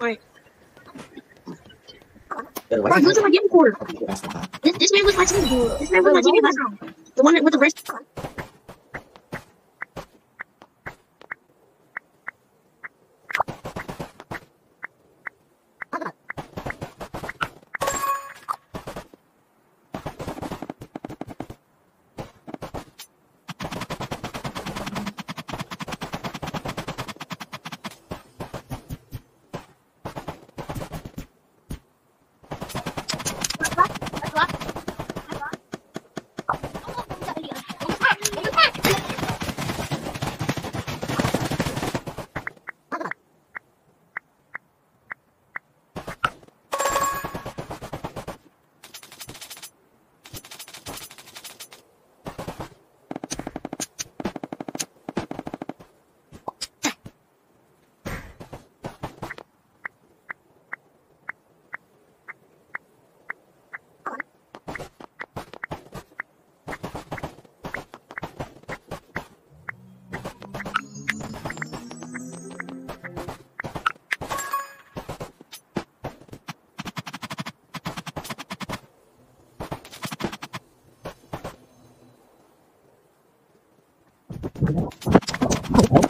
Wait. Uh, Bro, who's in my game cord? Okay, that's not bad. This, this man was my team. This man was my teammate last round. The one with the wrist. The